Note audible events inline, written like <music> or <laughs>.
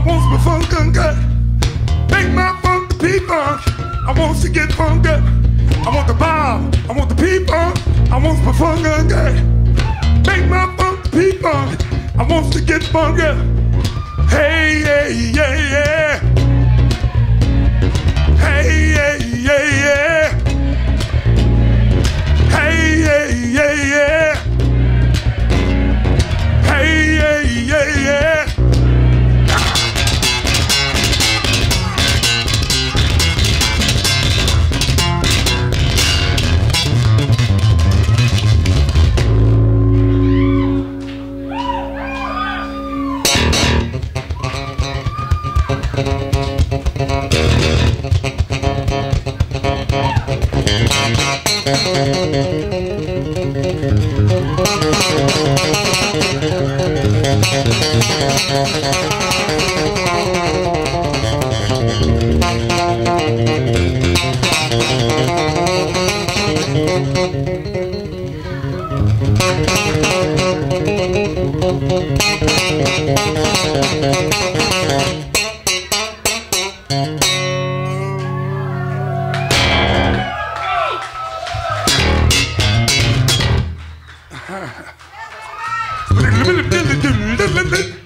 I want some funk and. Make my funk the P-Funk. I want to get funky. I want the bob. I want the P-Funk. I want some funk and. Make my funk the P-Funk. I want to get funky. Hey, yeah, yeah, yeah. Let <laughs>